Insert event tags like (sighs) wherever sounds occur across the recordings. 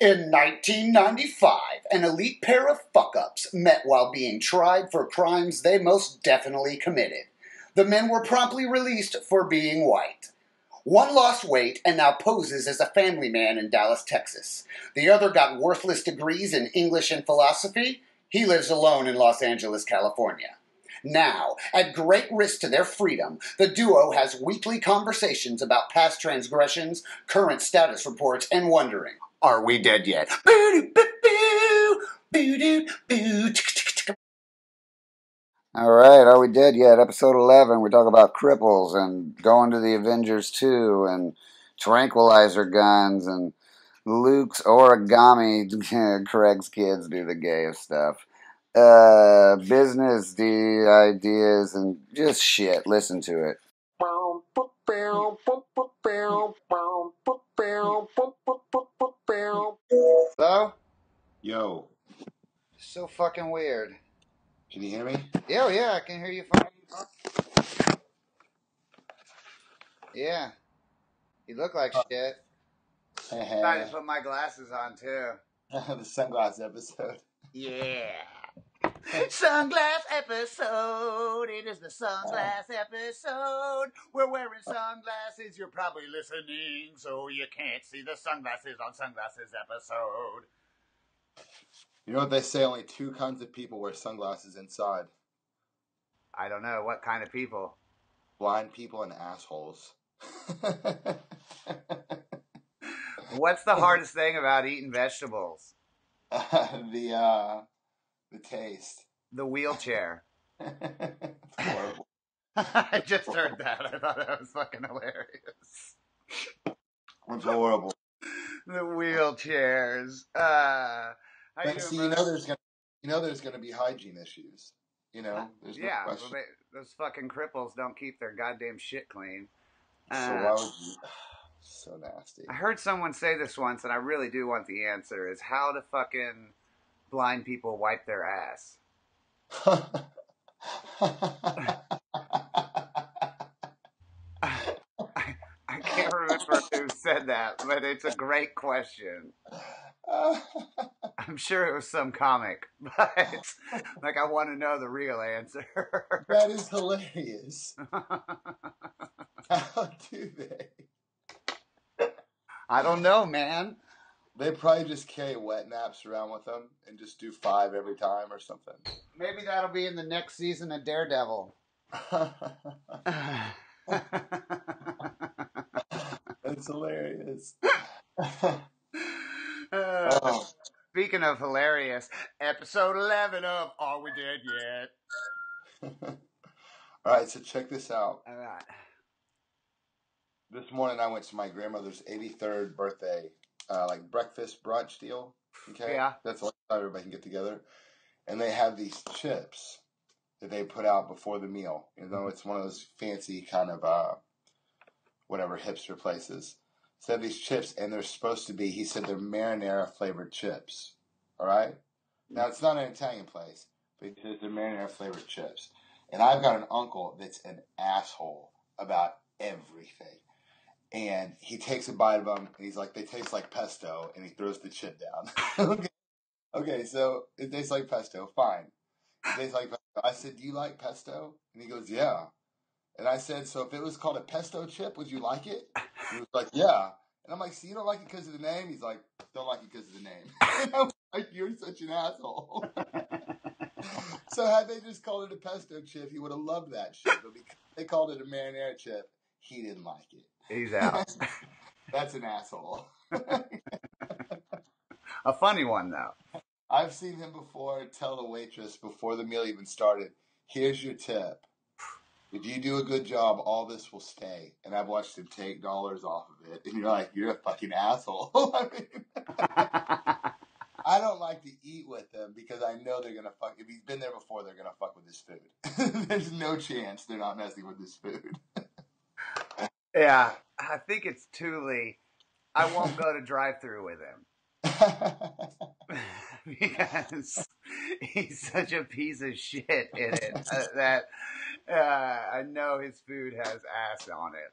In 1995, an elite pair of fuck ups met while being tried for crimes they most definitely committed. The men were promptly released for being white. One lost weight and now poses as a family man in Dallas, Texas. The other got worthless degrees in English and philosophy. He lives alone in Los Angeles, California. Now, at great risk to their freedom, the duo has weekly conversations about past transgressions, current status reports, and wondering, are we dead yet? All right, are we dead yet? Episode 11, we talk about cripples and going to the Avengers 2 and tranquilizer guns and Luke's origami. Craig's kids do the gayest stuff. Uh, business, the ideas, and just shit. Listen to it. Hello? Yo, So fucking weird. can you hear me? Yeah, oh, yeah, I can hear you fine. Yeah. You look like oh. shit. Time to put my glasses on too. (laughs) the sunglasses episode. Yeah. (laughs) Sunglass episode. It is the sunglass episode. We're wearing sunglasses. You're probably listening, so you can't see the sunglasses on sunglasses episode. You know what they say? Only two kinds of people wear sunglasses inside: I don't know what kind of people. blind people and assholes. (laughs) What's the hardest thing about eating vegetables? (laughs) the uh, the taste. The wheelchair. (laughs) (laughs) I just heard that. I thought that was fucking hilarious. It's horrible. (laughs) The wheelchairs. Uh, But see, you know there's gonna, you know there's gonna be hygiene issues. You know, there's no yeah, well, they, those fucking cripples don't keep their goddamn shit clean. so Uh, why would you? (sighs) So nasty. I heard someone say this once, and I really do want the answer: is how to fucking blind people wipe their ass? I, (laughs) I can't remember who said that, but it's a great question. I'm sure it was some comic, (laughs) but like I want to know the real answer. that is hilarious. (laughs) How do they? I don't know, man. They probably just carry wet naps around with them and just do five every time or something. Maybe that'll be in the next season of Daredevil. (laughs) That's hilarious. Uh, (laughs) Speaking of hilarious, episode 11 of Are We Dead Yet? (laughs) All right, so check this out. All right. This morning I went to my grandmother's 83rd birthday, uh, like breakfast brunch deal. Okay, Yeah. that's the everybody can get together, and they have these chips that they put out before the meal. You know, it's one of those fancy kind of uh, whatever hipster places. So they have these chips, and they're supposed to be. He said they're marinara flavored chips. All right. Now it's not an Italian place, but he says they're marinara flavored chips. And I've got an uncle that's an asshole about everything. And he takes a bite of them, and he's like, "They taste like pesto," and he throws the chip down. (laughs) okay. okay, so it tastes like pesto. Fine. It tastes like pesto. I said, "Do you like pesto?" And he goes, "Yeah." And I said, "So if it was called a pesto chip, would you like it?" He was like, "Yeah." And I'm like, "So you don't like it because of the name?" He's like, "Don't like it because of the name." (laughs) And I'm like, "You're such an asshole." (laughs) so had they just called it a pesto chip, he would have loved that shit. But because they called it a marinara chip, he didn't like it. He's (laughs) out. (laughs) That's an asshole. (laughs) A funny one, though. I've seen him before tell the waitress before the meal even started, here's your tip. If you do a good job, all this will stay. And I've watched him take dollars off of it. And you're like, you're a fucking asshole. I mean, I don't like to eat with them because I know they're gonna fuck. If he's been there before, they're gonna fuck with his food. There's no chance they're not messing with his food. Yeah, I think it's Thule. I won't go to drive through with him (laughs) (laughs) because he's such a piece of shit in it uh, that uh, I know his food has ass on it.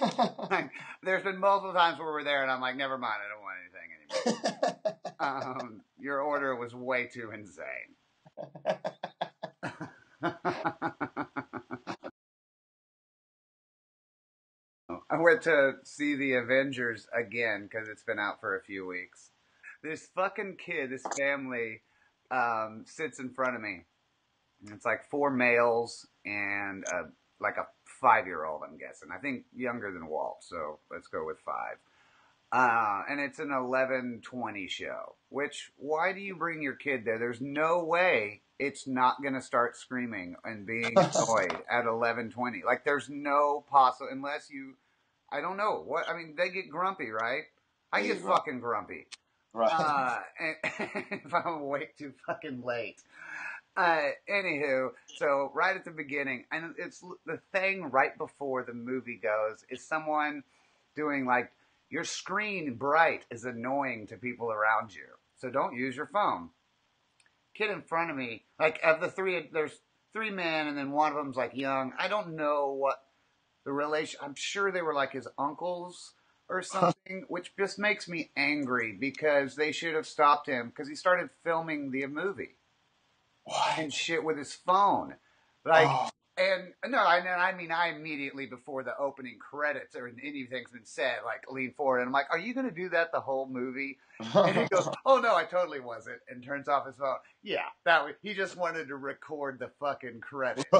(laughs) Like, there's been multiple times where we're there and I'm like, never mind, I don't want anything anymore. um, your order was way too insane. I went to see the Avengers again because it's been out for a few weeks. This fucking kid, this family, um, sits in front of me. It's like four males and uh, like a five year old, I'm guessing. I think younger than Walt, so let's go with five. Uh, and it's an 11:20 show. Which why do you bring your kid there? There's no way it's not going to start screaming and being (laughs) annoyed at 11:20. Like there's no possible unless you I don't know. What I mean, they get grumpy, right? I get fucking grumpy. Right. Uh, (laughs) and, (laughs) if I'm awake too fucking late. Uh, anywho, so right at the beginning, and it's the thing right before the movie goes is someone doing like your screen bright is annoying to people around you, so don't use your phone. Kid in front of me, like of the three, there's three men, and then one of them's like young. I don't know what the relation. I'm sure they were like his uncles or (laughs) something, which just makes me angry because they should have stopped him because he started filming the movie and shit with his phone. Like, Oh, and no, I, I mean, I immediately before the opening credits or anything's been said, like lean forward and I'm like, "Are you going to do that the whole movie?" And he goes, (laughs) "Oh no, I totally wasn't," and turns off his phone. Yeah, that was, he just wanted to record the fucking credits. (laughs)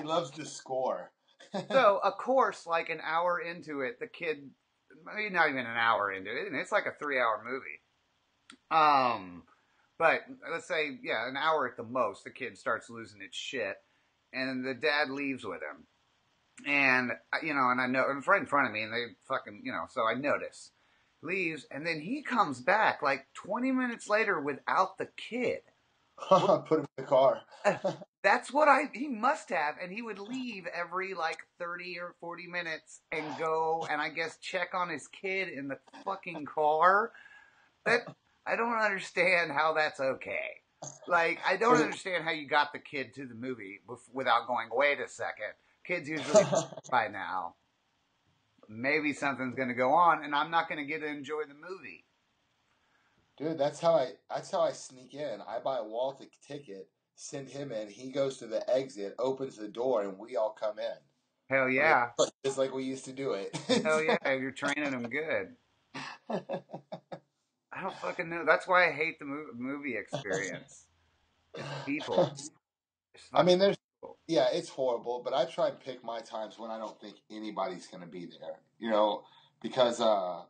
he loves to score. (laughs) so of course, like an hour into it, the kid, maybe not even an hour into it, and it's like a three-hour movie. Um, but let's say, yeah, an hour at the most, the kid starts losing its shit, and the dad leaves with him, and uh, you know, and I know, and it's right in front of me, and they fucking, you know, so I notice leaves, and then he comes back like 20 minutes later without the kid. (laughs) Put him in the car. That's what I he must have, and he would leave every like thirty or forty minutes and go and I guess check on his kid in the fucking car. That I don't understand how that's okay. Like I don't understand how you got the kid to the movie bef- without going. Wait a second, kids usually (laughs) by now. Maybe something's going to go on, and I'm not going to get to enjoy the movie. Dude, that's how I that's how I sneak in. I buy a ticket, send him in, he goes to the exit, opens the door, and we all come in. Hell yeah, (laughs) Just like we used to do it. hell yeah, (laughs) you're training them good. (laughs) I don't fucking know. That's why I hate the movie experience. It's people. It's I mean, there's yeah, it's horrible, but I try and pick my times when I don't think anybody's gonna be there. You know, because uh,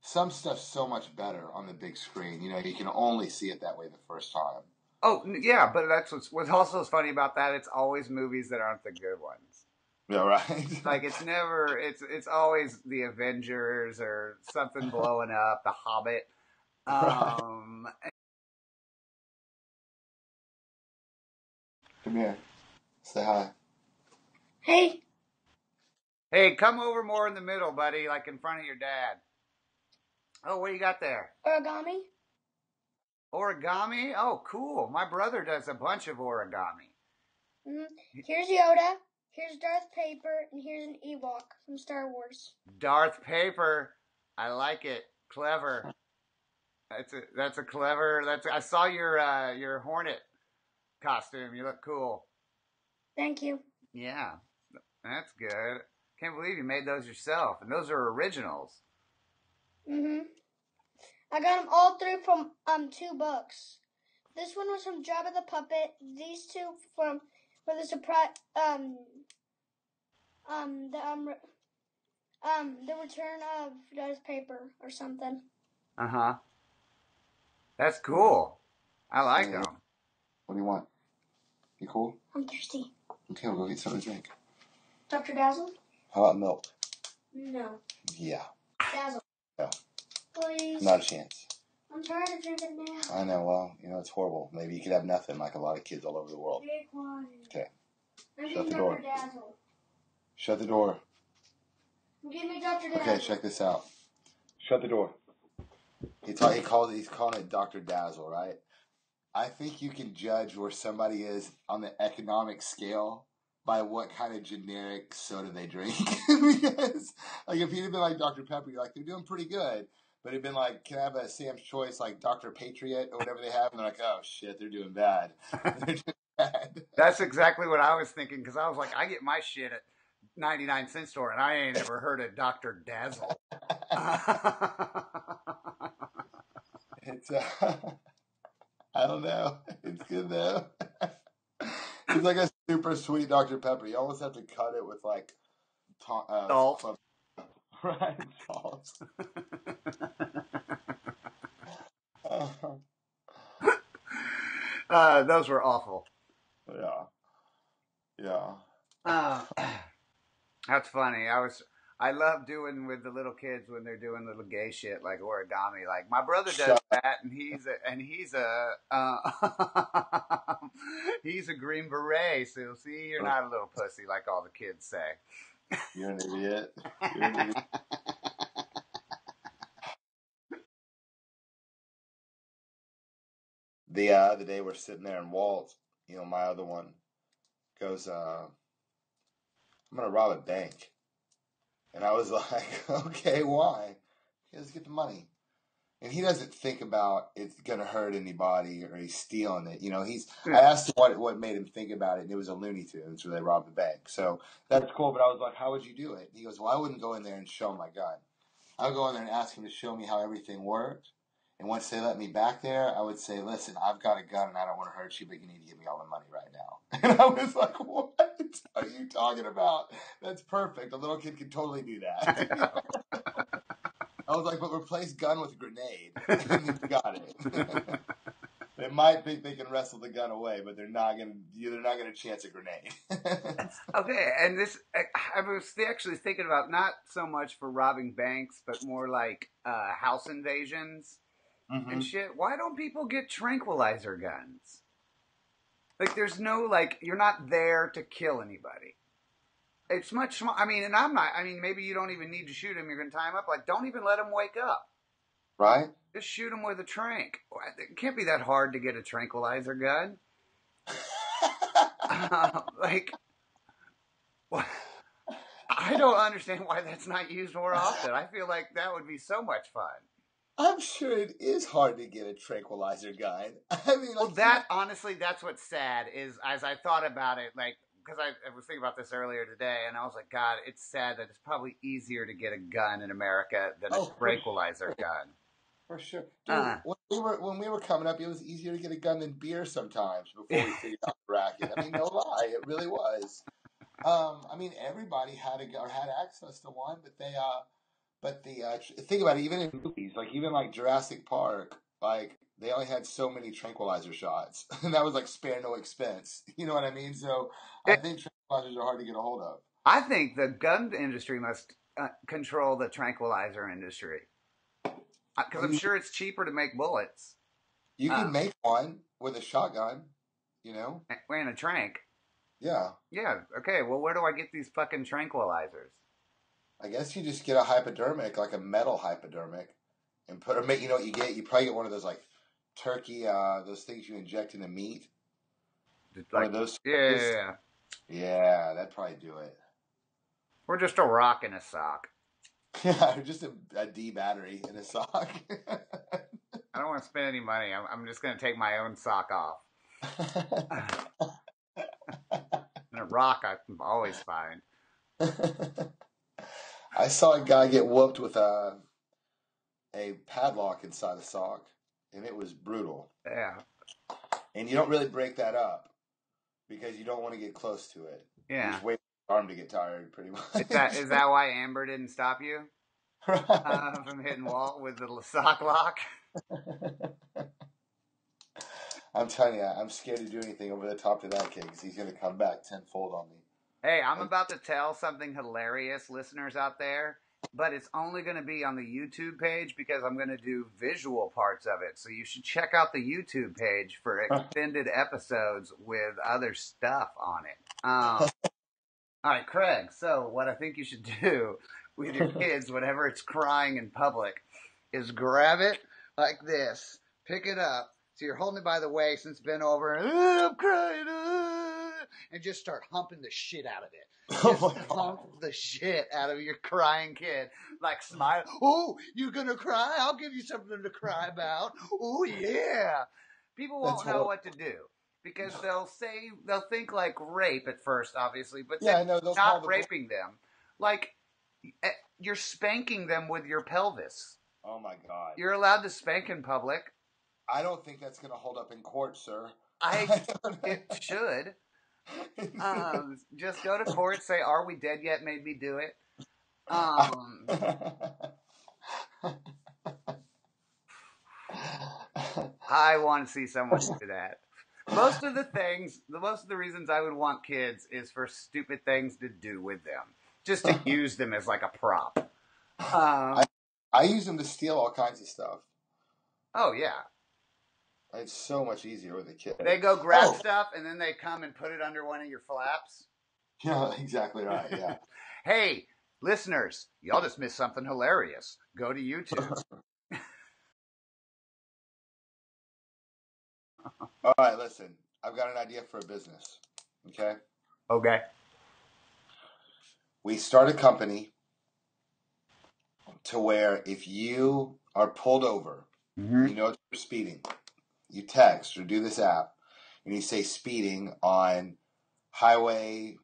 some stuff's so much better on the big screen. You know, you can only see it that way the first time. Oh yeah, but that's what's what's also funny about that. It's always movies that aren't the good ones. Yeah, right. Like (laughs) it's never. It's it's always the Avengers or something blowing up. The Hobbit. Right. Um, Come here. Say hi. Hey, hey, come over more in the middle, buddy, like in front of your dad. Oh, what do you got there? origami. Origami? Oh, cool. My brother does a bunch of origami. hmm Here's Yoda. Here's Darth Paper, and here's an Ewok from Star Wars. Darth Paper. I like it. Clever. That's a that's a clever. That's I saw your uh, your Hornet costume. You look cool. Thank you. Yeah, that's good. Can't believe you made those yourself, and those are originals. hmm I got them all through from um two books. This one was from Jabba the Puppett. These two from for the surprise um um the um um the Return of Darth Paper or something. Uh huh. That's cool. I like Yeah. them. What do you want? You cool? I'm thirsty. Okay, we'll go get something to drink. Dr. Dazzle? How about milk? No. Yeah, Dazzle. Yeah. Please. not a chance. I'm tired of drinking now. I know. Well, you know it's horrible. Maybe you could have nothing, like a lot of kids all over the world. Okay. Shut the door. Dazzle. Shut the door. Give me Dr. Dazzle. Okay, check this out. Shut the door. He, ta- he called. He's calling it Doctor Dazzle, right? I think you can judge where somebody is on the economic scale by what kind of generic soda they drink. (laughs) because, like, if he'd have been like Dr Pepper, you're like, they're doing pretty good. But it'd been like, can I have a Sam's Choice like Dr. Patriot or whatever they have? And they're like, oh shit, they're doing bad. (laughs) they're doing bad. That's exactly what I was thinking because I was like, I get my shit at 99 cent store and I ain't ever heard of Dr. Dazzle. (laughs) it's, uh, (laughs) I don't know. It's good though. it's like a super sweet Dr. Pepper. You almost have to cut it with like to- uh, Salt. Club- (laughs) right? Uh, (laughs) uh, those were awful. yeah. Yeah. Uh, (clears throat) that's funny. I was I love doing with the little kids when they're doing little gay shit like origami. Like my brother does that, and he's a and he's a uh, (laughs) he's a green beret. So see, you're not a little pussy like all the kids say. You're an idiot. You're an idiot. (laughs) the uh, the day we're sitting there and Walt, you know, my other one, goes, uh, I'm gonna rob a bank. And I was (laughs) like, okay, why? He goes, get the money. And he doesn't think about it's gonna hurt anybody or he's stealing it. You know, he's I asked him what what made him think about it and it was a Looney Tunes where they robbed the bank. So that's cool, but I was like, How would you do it? And he goes, Well, I wouldn't go in there and show my gun. I'll go in there and ask him to show me how everything worked. And once they let me back there, I would say, listen, I've got a gun and I don't want to hurt you, but you need to give me all the money right now. (laughs) And I was like, what (laughs) are you talking about? That's perfect. A little kid can totally do that. (laughs) I was like, but replace gun with grenade. (laughs) (laughs) and you got it. (laughs) they might think they can wrestle the gun away, but they're not gonna. They're not gonna chance a grenade. Okay, and this I I was actually thinking about not so much for robbing banks, but more like uh, house invasions. Mhm. and shit. Why don't people get tranquilizer guns? Like, there's no like, you're not there to kill anybody. It's much. sm- I mean, and I'm not. I mean, maybe you don't even need to shoot him. You're gonna tie him up. Like, don't even let him wake up. Right? Just shoot him with a trank. It can't be that hard to get a tranquilizer gun. (laughs) Um, like, what? I don't understand why that's not used more often. I feel like that would be so much fun. I'm sure it is hard to get a tranquilizer gun. (laughs) I mean, Well, that honestly, that's what's sad is as I thought about it, like because I, I was thinking about this earlier today, and I was like, God, it's sad that it's probably easier to get a gun in America than Oh, a for tranquilizer gun. For sure, dude. Uh. when we were when we were coming up, it was easier to get a gun than beer sometimes before we figured out the racket. I mean, no lie, it really was. Um, I mean, everybody had a or had access to one, but they uh, but the uh, think about it. Even in movies, like even like Jurassic Park, like they only had so many tranquilizer shots, (laughs) and that was like spare no expense. (laughs) You know what I mean? So I think tranquilizers are hard to get a hold of. I think the gun industry must uh, control the tranquilizer industry because I'm sure it's cheaper to make bullets You can Uh. make one with a shotgun. You know? and a trank. Yeah. Yeah. Okay. Well, where do I get these fucking tranquilizers? I guess you just get a hypodermic, like a metal hypodermic, and put or make. You know what you get? You probably get one of those like turkey, uh, those things you inject into meat. Just One Like, of those. yeah, yeah, yeah. Yeah, that'd probably do it. We're just a rock in a sock. (laughs) Yeah, just a, a D battery in a sock. (laughs) I don't want to spend any money. I'm, I'm just going to take my own sock off. (laughs) And a rock, I'm always fine. I saw a guy get whooped with a a padlock inside a sock, and it was brutal. Yeah. And you don't really break that up because you don't want to get close to it. You Yeah. just wait for your arm to get tired, pretty much. Is that is that why Amber didn't stop you (laughs) uh, from hitting Walt with the sock lock? (laughs) I'm telling you, I'm scared to do anything over the top to that kid because he's going to come back tenfold on me. Hey, I'm about to tell something hilarious, listeners out there, but it's only going to be on the YouTube page because I'm going to do visual parts of it. So you should check out the YouTube page for extended episodes with other stuff on it. Um, (laughs) all right, Craig. So what I think you should do (laughs) with your (laughs) kids, whenever it's crying in public, is grab it like this, pick it up. So you're holding it by the waist and it's bent over, and "Ah, I'm crying, ah," and just start humping the shit out of it. Oh (laughs) Just my the shit out of your crying kid. Like smile. Oh, you gonna cry? I'll give you something to cry about. Oh yeah. People won't That's know horrible. what to do because they'll say they'll think like rape at first, obviously, but Yeah, I then know. They'll call not the raping them. Like eh, you're spanking them with your pelvis. Oh my God. You're allowed to spank in public. I don't think that's going to hold up in court, sir. I (laughs) don't it should. Um, just go to court, say, "Are we dead yet?" Made me do it. Um, I want to see someone do that. Most of the things, the most of the reasons I would want kids is for stupid things to do with them, just to (laughs) use them as like a prop. Um, I use them to steal all kinds of stuff. oh yeah, It's so much easier with a kid. they go grab Oh. stuff and then they come and put it under one of your flaps. Yeah, (laughs) exactly right. Yeah. (laughs) Hey, listeners, y'all just missed something hilarious. Go to YouTube. (laughs) all right, listen. I've got an idea for a business. Okay. Okay. We start a company to where if you are pulled over, Mm-hmm. you know you're speeding, you text or do this app, and you say speeding on highway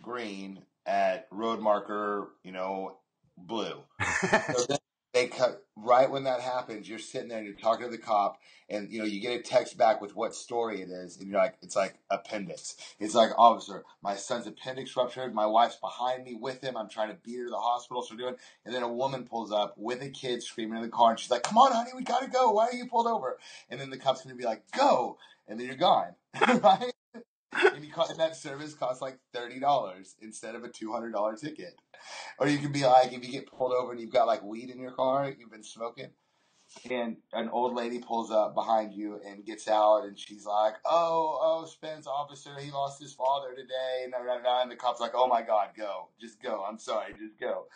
green at road marker, you know, blue. (laughs) So they cut right when that happens. You're sitting there and you're talking to the cop, and you know you get a text back with what story it is, and you're like, it's like appendix. It's like officer, my son's appendix ruptured. My wife's behind me with him. I'm trying to beat her to the hospital. So doing, and then a woman pulls up with a kid screaming in the car, and she's like, "Come on, honey, we gotta go. Why are you pulled over?" And then the cop's gonna be like, "Go," and then you're gone, (laughs) right? And, and that service costs like thirty dollars instead of a two hundred dollar ticket. Or you can be like, if you get pulled over and you've got like weed in your car, you've been smoking, and an old lady pulls up behind you and gets out, and she's like, "Oh, oh, Spence officer, he lost his father today," and, and the cop's like, "Oh my God, go, just go. I'm sorry, just go."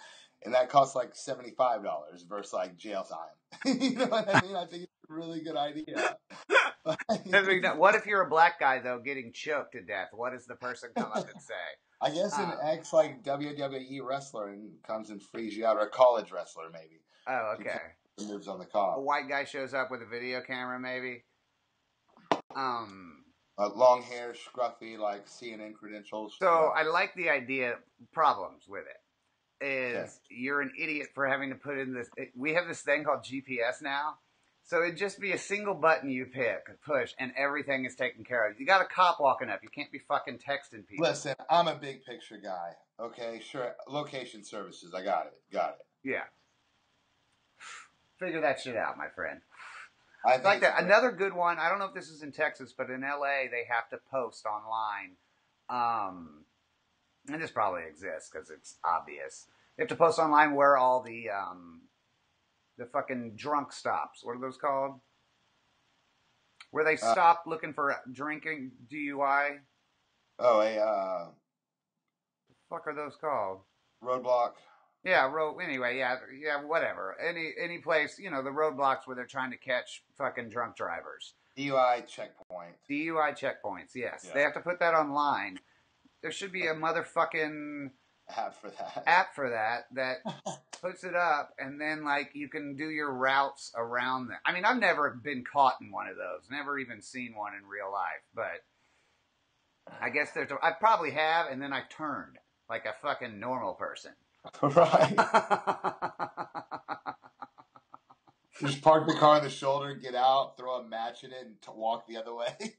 And that costs like seventy five dollars versus like jail time. (laughs) you know what I mean? I think it's a really good idea. What if you're a black guy though getting choked to death? What does the person come up and say? I guess an Uh. ex like WWE wrestler and comes and frees you out, or a college wrestler maybe Oh, okay. moves on the A white guy shows up with a video camera, maybe. Um. Uh, long hair, scruffy, like CNN credentials. So Yeah. I like the idea. Problems with it is you're an idiot for having to put in this. We have this thing called GPS now. So it'd just be a single button you pick, push, and everything is taken care of. You got a cop walking up. You can't be fucking texting people. Listen, I'm a big picture guy. Okay, sure. Location services, I got it. Got it. Yeah. Figure that shit out, my friend. I like that. Another good one. I don't know if this is in Texas, but in LA they have to post online, um, and this probably exists because it's obvious. They have to post online where all the um, the fucking drunk stops. What are those called? Where they Uh, stop looking for drinking DUI. Oh, a uh, The fuck are those called? roadblock. Yeah, road. Anyway, yeah, yeah, whatever. Any any place, you know, the roadblocks where they're trying to catch fucking drunk drivers. DUI checkpoint. DUI checkpoints, yes. Yeah. They have to put that online. There should be a motherfucking App for that. app for that that (laughs) puts it up, and then like you can do your routes around them. I mean, I've never been caught in one of those. Never even seen one in real life, but I guess there's. A, I probably have, and then I turned like a fucking normal person. (laughs) right. (laughs) Just park the car on the shoulder, get out, throw a match in it, and t- walk the other way. (laughs)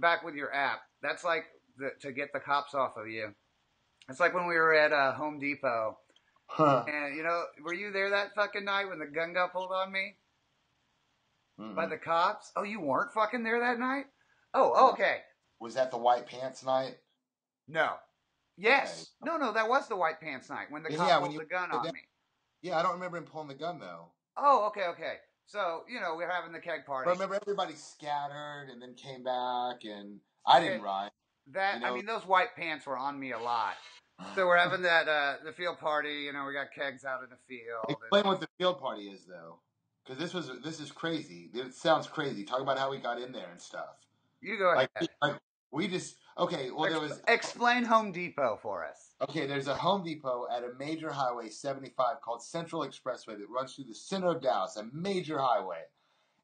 Back with your app. That's like the, to get the cops off of you. It's like when we were at uh, Home Depot Huh. And you know, were you there that fucking night when the gun got pulled on me by Mm-mm. the cops? Oh, you weren't fucking there that night? Oh, okay. Was that the white pants night? No. Yes. No, no, that was the white pants night when the Yeah, cop when pulled you- the gun on gun- me. Yeah, I don't remember him pulling the gun though. Oh, okay, okay. So you know, we're having the keg But party. I remember everybody scattered and then came back, and I didn't Okay. ride. That you know- I mean, those white pants were on me a lot. (sighs) So we're having that uh the field party. You know, we got kegs out in the field. and- Explain what the field party is, though. because this was this is crazy. It sounds crazy. Talk about how we got in there and stuff. You go ahead. Like, like we just okay. Well, there was Explain Home Depot for us. okay. There's a Home Depot at a major highway, 75, called Central Expressway that runs through the center of Dallas, a major highway,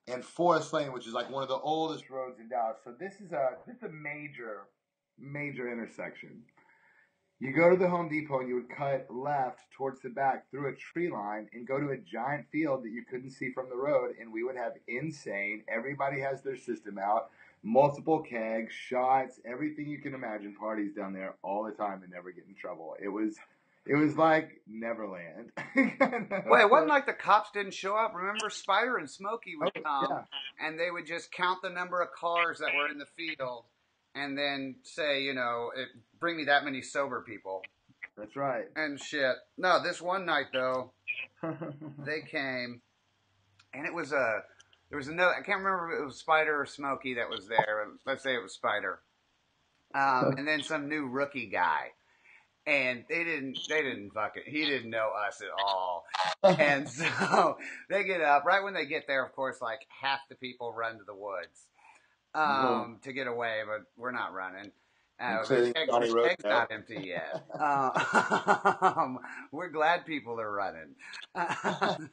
and Forest Lane, which is like one of the oldest roads in Dallas. So this is a this is a major major intersection. You go to the Home Depot and you would cut left towards the back through a tree line and go to a giant field that you couldn't see from the road, and we would have insane. Everybody has their system out, multiple kegs, shots, everything you can imagine. Parties down there all the time and never get in trouble. It was, it was like Neverland. (laughs) Wait, it wasn't like the cops didn't show up. Remember, Spider and Smokey would Oh, come, yeah. and they would just count the number of cars that were in the field, and then say, you know, it, bring me that many sober people That's right. and shit. No, this one night though, (laughs) they came, and it was a there was another. I can't remember if it was Spider or Smokey that was there. Let's say it was Spider, um, and then some new rookie guy. And they didn't, they didn't fucking, he didn't know us at all. And (laughs) so (laughs) they get up right when they get there. Of course, like half the people run to the woods um, to get away, but we're not running. Uh, the keg- the keg's not empty (laughs) yet. Um, (laughs) we're glad people are running. (laughs)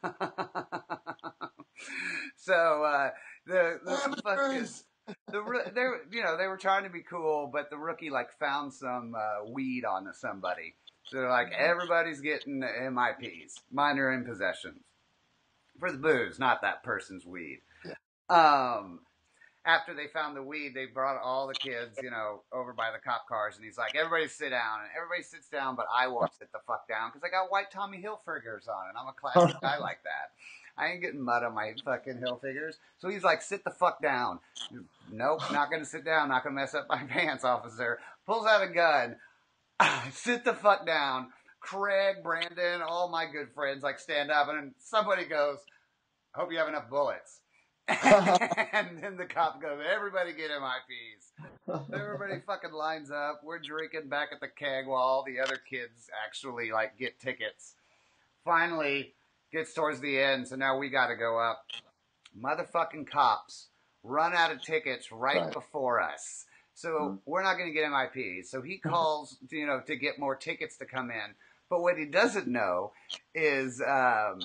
so uh, the the fucking the they you know they were trying to be cool, but the rookie like found some uh, weed on somebody. So they're like everybody's getting MIPs, minor in possessions, for the booze, not that person's weed. Yeah. Um, after they found the weed, they brought all the kids, you know, over by the cop cars, and he's like, "Everybody sit down," and everybody sits down, but I won't sit the fuck down because I got white Tommy Hilfigers on, and I'm a classic guy like that. I ain't getting mud on my fucking Hilfigers. So he's like, "Sit the fuck down." Nope, not gonna sit down. Not gonna mess up my (laughs) pants, officer. Pulls out a gun. (sighs) sit the fuck down. Craig, Brandon, all my good friends like stand up, and somebody goes, I "Hope you have enough bullets." (laughs) and then the cop goes, "Everybody get MIPs." Everybody (laughs) fucking lines up. We're drinking back at the keg while all the other kids actually like get tickets. Finally, gets towards the end, so now we got to go up. Motherfucking cops run out of tickets right, Right. before us. So Mhm. we're not going to get MIPs. So he (laughs) calls, you know, to get more tickets to come in. But what he doesn't know is, um,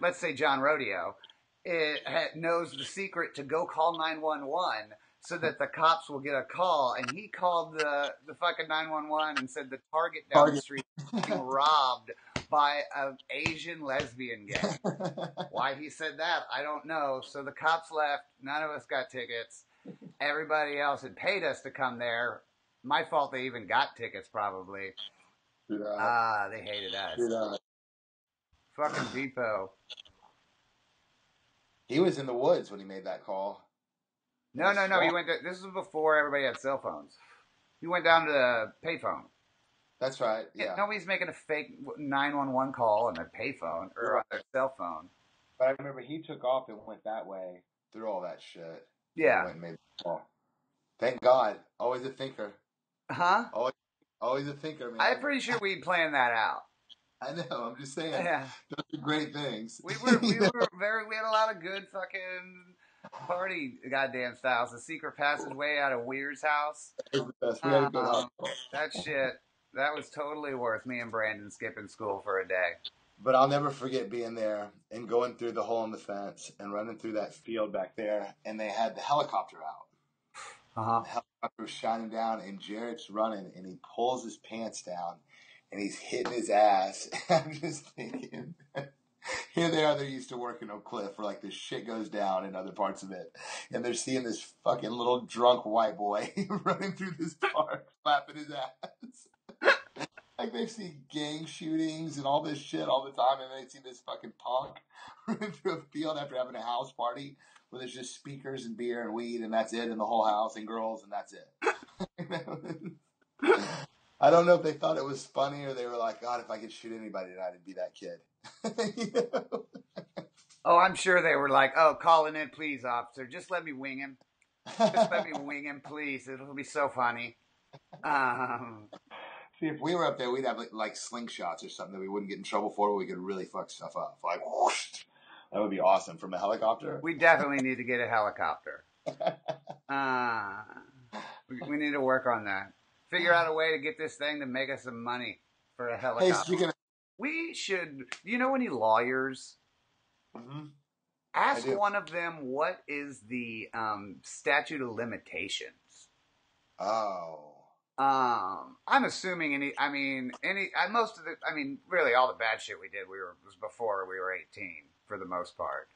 let's say John Rodeo, it ha- knows the secret to go call 911 so that the cops will get a call. And he called the, the fucking 911 and said the target down the street was being (laughs) robbed by an Asian lesbian gang. (laughs) Why he said that, I don't know. So the cops left. None of us got tickets. Everybody else had paid us to come there. My fault they even got tickets, probably. Uh, Ah, they hated us. uh, Fucking Depot. He was in the woods when he made that call. No, no, no. He went. To, this was before everybody had cell phones. He went down to the payphone. That's right. Yeah. Nobody's making a fake 911 call on their payphone or on their cell phone. But I remember he took off and went that way through all that shit. Yeah. Went and made the call. Thank God. Always a thinker. Huh? Always a thinker, man. I'm pretty sure we planned that out. (laughs) I know. I'm just saying. Yeah. Those are great things. We were we (laughs) were very we had a lot of good fucking party goddamn styles. The secret passageway out of Weir's house. That was. We had a good Um. That shit. That was totally worth me and Brandon skipping school for a day. But I'll never forget being there and going through the hole in the fence and running through that field back there, and they had the helicopter out. Uh huh. The helicopter was shining down, and Jared's running, and he pulls his pants down, and he's hitting his ass. (laughs) I'm just thinking, (laughs) here they are. They're used to working on a cliff where like this shit goes down in other parts of it, and they're seeing this fucking little drunk white boy (laughs) running through this park, slapping his ass. Like they've seen gang shootings and all this shit all the time, and they see this fucking punk running through a field after having a house party where there's just speakers and beer and weed, and that's it in the whole house, and girls, and that's it. I don't know if they thought it was funny or they were like, God, if I could shoot anybody tonight, it'd be that kid. (laughs) You know? Oh, I'm sure they were like, "Oh, calling in, please, officer. Just let me wing him. Just let me (laughs) wing him, please. It'll be so funny." Um, See, if we were up there, we'd have like, like slingshots or something that we wouldn't get in trouble for, but we could really fuck stuff up. Like, whoosh, That would be awesome from a helicopter. We definitely need to get a helicopter. (laughs) Uh, we, we need to work on that. Figure out a way to get this thing to make us some money for a hey, helicopter. speaking of, we should. Do you know any lawyers? Mhm. Ask one of them what is the um, statute of limitations. oh, Um, I'm assuming any. I mean, any. I, most of the. I mean, really, all the bad shit we did, we were was before we were 18 for the most part.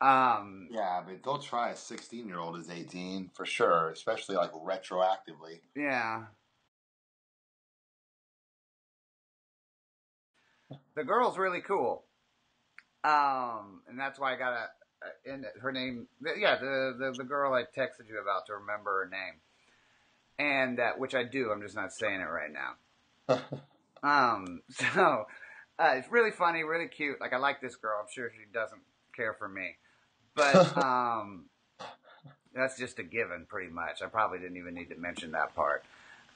Um, yeah, but they'll try a 16 year old as 18 for sure, especially like retroactively. yeah. The girl's really cool. Um, and that's why I got a. In her name, yeah, the, the the girl I texted you about to remember her name, and uh, which I do. I'm just not saying it right now. (laughs) Um, (laughs) so uh, it's really funny, really cute. Like I like this girl. I'm sure she doesn't care for me, but (laughs) um, that's just a given, pretty much. I probably didn't even need to mention that part.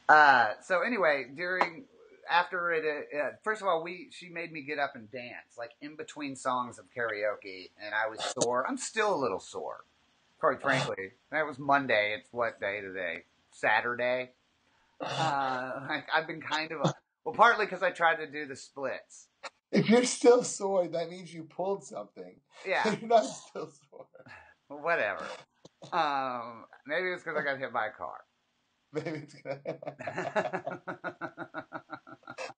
Uh, so anyway, during after it, uh, uh, first of all, we she made me get up and dance like in between songs of karaoke, and I was sore. I'm still a little sore, quite frankly. That was Monday. It's what day today? Saturday. Uh, like (laughs) I've been kind of a, well, partly because I tried to do the splits. If you're still sore, that means you pulled something. (laughs) Yeah, you're not still sore. whatever. Um, maybe it's because I got hit by a car. (laughs) Maybe it's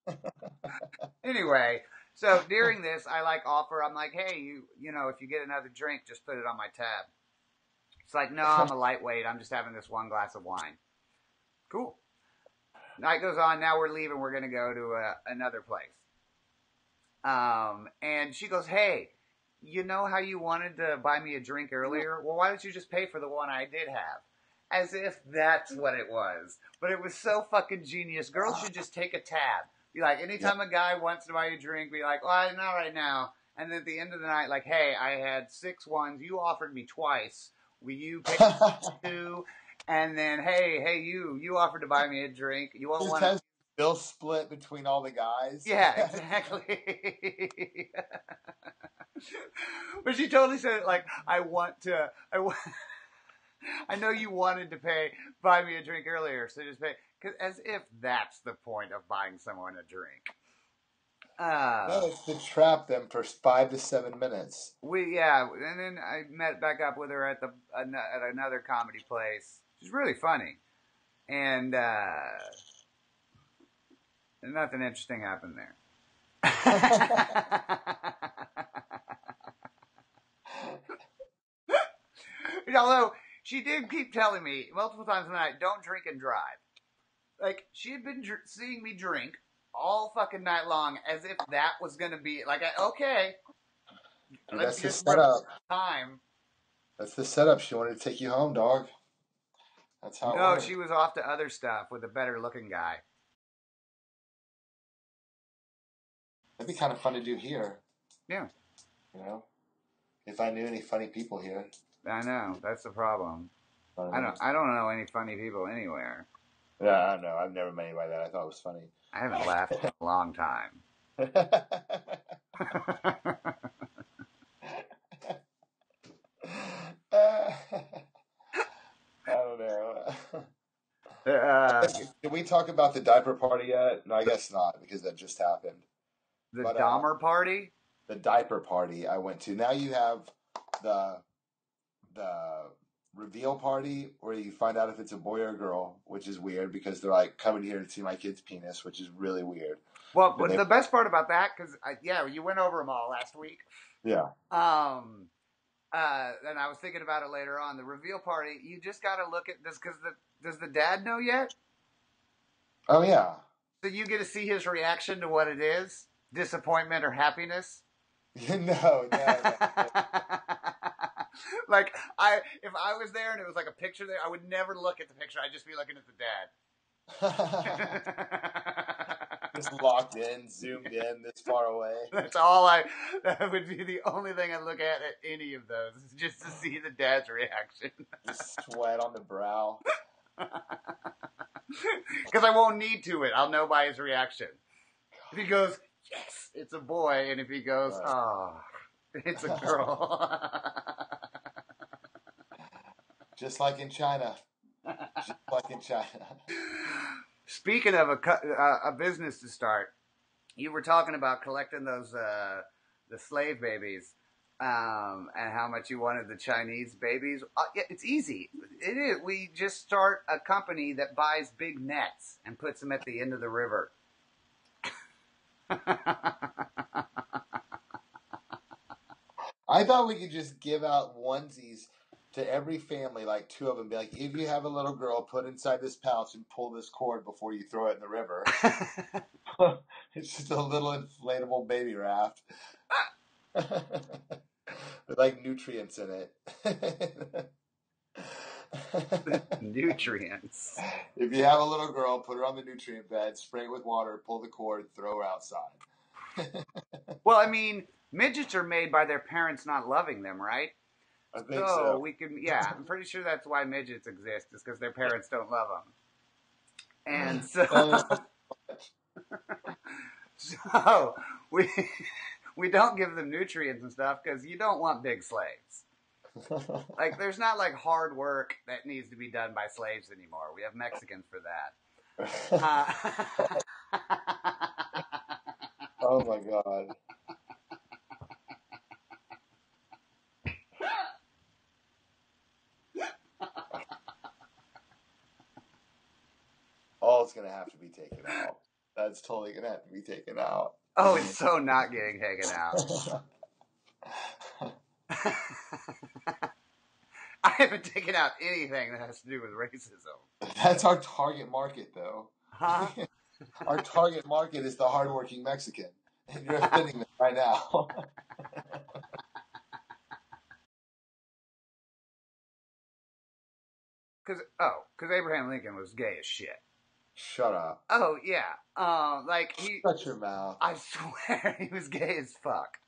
(laughs) anyway, so during this, I like offer. I'm like, hey, you, you know, if you get another drink, just put it on my tab. It's like, no, I'm a lightweight. I'm just having this one glass of wine. Cool. Night goes on. Now we're leaving. We're gonna go to uh, another place. Um, and she goes, hey, you know how you wanted to buy me a drink earlier? Well, why don't you just pay for the one I did have? As if that's what it was. But it was so fucking genius. Girls should just take a tab. Be like, anytime a guy wants to buy you a drink, be like, well, not right now. And then at the end of the night, like, hey, I had six ones. You offered me twice. Will you pay (laughs) two? And then, hey, hey, you, you offered to buy me a drink. You want one? Bill split between all the guys. Yeah, (laughs) exactly. (laughs) but she totally said it like, I want to, I want, (laughs) I know you wanted to pay, buy me a drink earlier, so just pay, cause as if that's the point of buying someone a drink. Uh, no, it's to trap them for five to seven minutes. we, yeah, and then I met back up with her at the, at another comedy place. She's really funny. And, uh, nothing interesting happened there. (laughs) (laughs) Although she did keep telling me multiple times a night, "Don't drink and drive." Like she had been dr- seeing me drink all fucking night long, as if that was gonna be like, I- okay, Dude, let's that's the setup. time. That's the setup. She wanted to take you home, dog. That's how. No, she was off to other stuff with a better looking guy. That'd be kind of fun to do here. Yeah. You know, if I knew any funny people here. I know that's the problem. I don't. I don't know any funny people anywhere. Yeah, I don't know. I've never met anybody that I thought was funny. I haven't laughed in a long time. (laughs) I don't know. (laughs) uh, Did we talk about the diaper party yet? No, I guess not because that just happened. The But, uh, Dahmer party. The diaper party I went to. Now you have the the reveal party where you find out if it's a boy or a girl, which is weird because they're like coming here to see my kid's penis, which is really weird. Well, But but they- the best part about that, because yeah, you went over them all last week. Yeah. Um, uh, and I was thinking about it later on. The reveal party, you just got to look at this because the does the dad know yet? Oh yeah. So you get to see his reaction to what it is, disappointment or happiness. (laughs) no, no, no. (laughs) like I, if I was there and it was like a picture there, I would never look at the picture. I'd just be looking at the dad. (laughs) Just locked in, zoomed in, this far away. That's all I. That would be the only thing I look at at any of those, just to see the dad's reaction. Just sweat on the brow. Because I won't need to it. I'll know by his reaction. If he goes, yes, it's a boy, and if he goes, Right. oh, It's a (laughs) girl. Just like in China. Just like in China. Speaking of a uh, a business to start, you were talking about collecting those uh, the slave babies, um, and how much you wanted the Chinese babies. Uh, yeah, it's easy. It is. We just start a company that buys big nets and puts them at the end of the river. I thought we could just give out onesies to every family, like two of them. Be like, if you have a little girl, put inside this pouch and pull this cord before you throw it in the river. (laughs) (laughs) it's just a little inflatable baby raft (laughs) with like nutrients in it. (laughs) (laughs) Nutrients. if you have a little girl, put her on the nutrient bed, spray it with water, pull the cord, throw her outside. (laughs) Well, I mean, midgets are made by their parents not loving them, right? I think so, so. we can, yeah, I'm pretty sure that's why midgets exist, is because their parents don't love them. And so, so we we don't give them nutrients and stuff because you don't want big slaves. (laughs) Like, there's not like hard work that needs to be done by slaves anymore. We have Mexicans for that. Uh, (laughs) oh my god. All it's gonna have to be taken out. That's totally gonna have to be taken out. oh, it's so not getting taken out. (laughs) (laughs) I haven't taken out anything that has to do with racism. That's our target market, though. Huh? (laughs) Our target market is the hardworking Mexican, and you're offending them right now. (laughs) Cause oh, cause Abraham Lincoln was gay as shit. Shut up. Oh yeah, um, like he. Shut your mouth. I swear he was gay as fuck.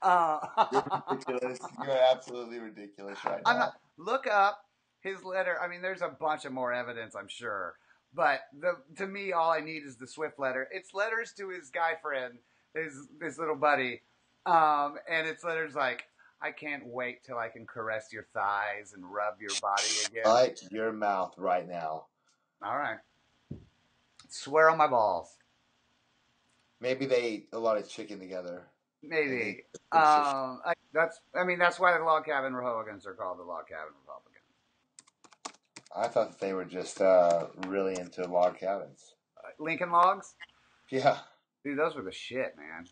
Uh, You're ridiculous. You're absolutely ridiculous right now. I'm not. Look up his letter. I mean, there's a bunch of more evidence, I'm sure. But the to me, all I need is the Swift letter. It's letters to his guy friend, his his little buddy, um, and it's letters like, "I can't wait till I can caress your thighs and rub your body again." Shut your mouth right now. All right. Swear on my balls. Maybe they ate a lot of chicken together. Maybe. Um, I, that's. I mean, that's why the log cabin Republicans are called the log cabin Republicans. I thought that they were just uh, really into log cabins. Uh, Lincoln logs, Yeah. dude, those were the shit, man.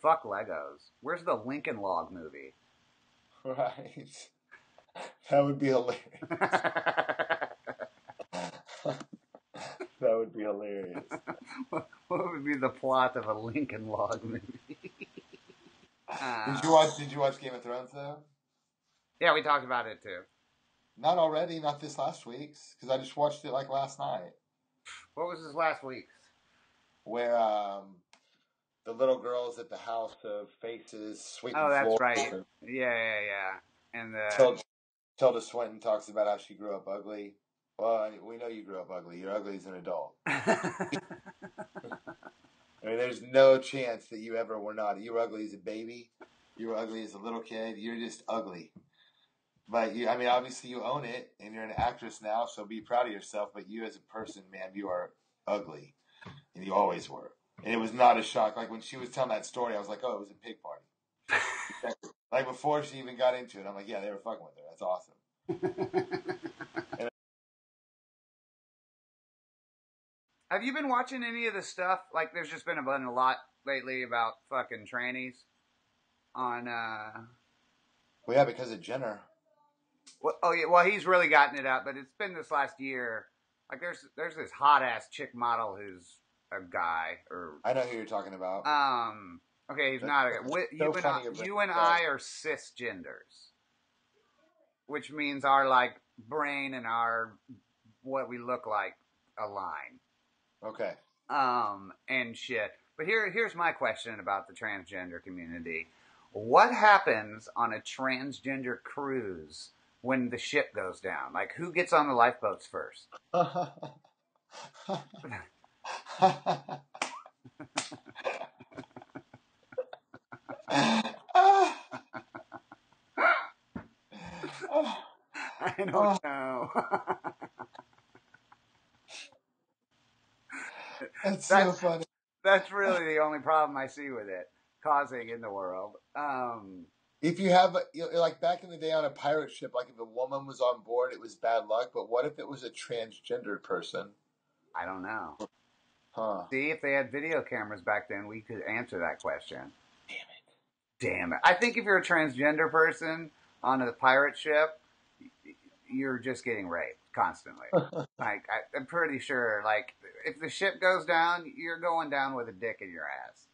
Fuck Legos. Where's the Lincoln Log movie? Right. (laughs) That would be hilarious. (laughs) that would be hilarious. (laughs) what would be the plot of a Lincoln Log movie? Uh, (laughs) Did you watch? Did you watch Game of Thrones though? yeah, we talked about it too. Not already. Not this last week's because I just watched it like last night. What was this last week's? Where um, the little girls at the house of faces sweeping Oh, that's floors. right. Yeah, yeah, yeah. And the Tilda, Tilda Swinton talks about how she grew up ugly. Well, I- we know you grew up ugly. You're ugly as an adult. (laughs) I mean, there's no chance that you ever were not. You were ugly as a baby. You were ugly as a little kid. You're just ugly. But you, I mean, obviously you own it, and you're an actress now, so be proud of yourself. But you, as a person, man, you are ugly, and you always were. And it was not a shock. Like when she was telling that story, I was like, oh, it was a pig party. (laughs) like before she even got into it, I'm like, yeah, they were fucking with her. That's awesome. (laughs) Have you been watching any of the stuff? Like, there's just been a, been a lot lately about fucking trannies on. uh Well, yeah, because of Jenner. well, Oh yeah, well he's really gotten it up, but it's been this last year. Like, there's there's this hot ass chick model who's a guy or I know who you're talking about. um. Okay, he's not a guy. So You and I, you and I are cisgenders, which means our like brain and our what we look like align. Okay. Um, and shit. But here, here's my question about the transgender community. What happens on a transgender cruise when the ship goes down? Like, who gets on the lifeboats first? (laughs) (laughs) I don't know. (laughs) (laughs) That's so funny. That's really the only problem I see with it causing in the world. Um, If you have, like back in the day on a pirate ship, like if a woman was on board, it was bad luck. But what if it was a transgendered person? I don't know. Huh? See, if they had video cameras back then, we could answer that question. Damn it. Damn it. I think if you're a transgender person on a pirate ship, you're just getting raped constantly. like, I, I'm pretty sure, like, if the ship goes down, you're going down with a dick in your ass.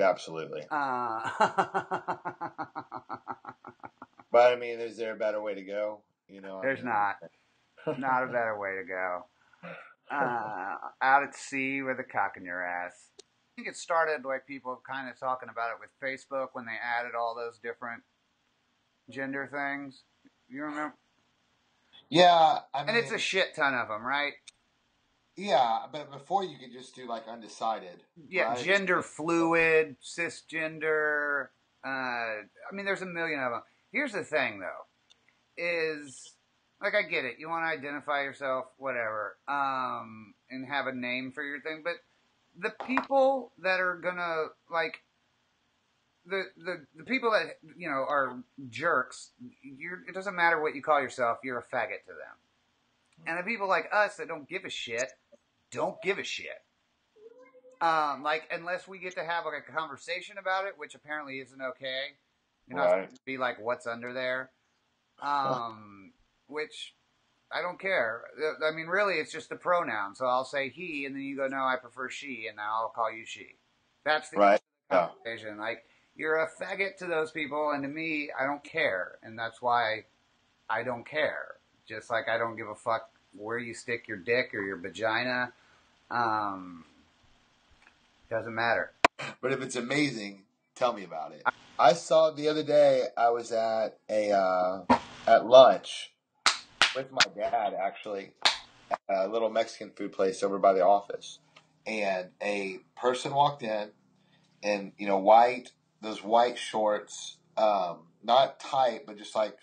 Absolutely. Uh, (laughs) But I mean, is there a better way to go? You know, I there's mean- not. (laughs) Not a better way to go. Uh, out at sea with a cock in your ass. I think it started like people kind of talking about it with Facebook when they added all those different gender things. You remember? Yeah, I mean, And it's a shit ton of them, right? yeah, but before you could just do like undecided. Yeah, right? gender fluid, cisgender. Uh, I mean, there's a million of them. Here's the thing, though, is like I get it. You want to identify yourself, whatever, um, and have a name for your thing. But the people that are gonna like the the the people that you know are jerks. You're, it doesn't matter what you call yourself. You're a faggot to them. And the people like us that don't give a shit, don't give a shit. Um, like unless we get to have like a conversation about it, which apparently isn't okay. You're not Right. be like, "What's under there?" Um, (laughs) which I don't care. Uh, I mean, really, it's just a pronoun. So I'll say he, and then you go, "No, I prefer she," and now I'll call you she. That's the Right. Conversation. Like you're a faggot to those people, and to me, I don't care, and that's why I don't care. Just like I don't give a fuck where you stick your dick or your vagina. Um, doesn't matter. But if it's amazing, tell me about it. I saw the other day. I was at a uh, at lunch with my dad, actually, at a little Mexican food place over by the office, and a person walked in, and you know white those white shorts, um, not tight, but just like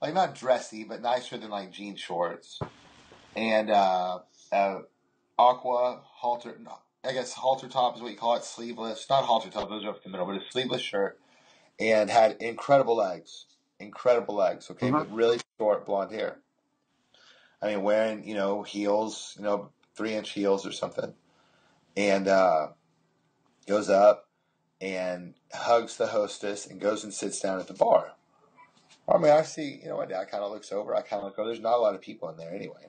like not dressy, but nicer than like jean shorts, and uh, uh, aqua halter. I guess halter top is what you call it, sleeveless. Not halter top; those are up the middle, but a sleeveless shirt, and had incredible legs, incredible legs. Okay, Mhm. but really short blonde hair. I mean, wearing you know heels, you know three inch heels or something, and uh, goes up and hugs the hostess and goes and sits down at the bar. I mean, I see, you know, my dad kind of looks over. I kind of look over. There's not a lot of people in there anyway.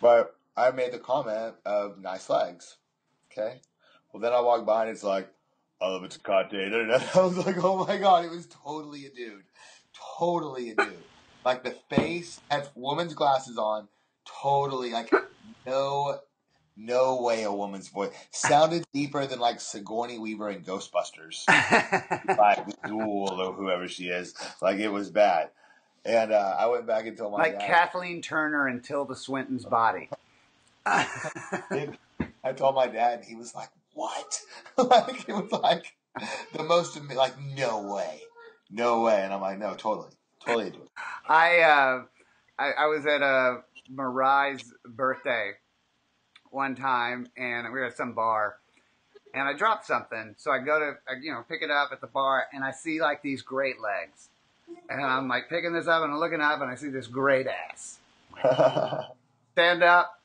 But I made the comment of nice legs. Okay. Well, then I walk by and it's like, I love it's Kate. And (laughs) I was like, oh my God, it was totally a dude. Totally a dude. like the face had woman's glasses on. Totally like no, no way a woman's voice sounded deeper than like Sigourney Weaver in Ghostbusters (laughs) like Zuul or whoever she is. Like it was bad. And uh, I went back and told my like dad. Kathleen Turner and Tilda Swinton's body. (laughs) I told my dad, and he was like, "What?" (laughs) like it was like the most like no way, no way. And I'm like, "No, totally, totally. I, uh, I I was at a Mariah's birthday one time, and we were at some bar, and I dropped something. So I go to I, you know pick it up at the bar, and I see like these great legs, and I'm like picking this up, and I'm looking up, and I see this great ass. (laughs) Stand up,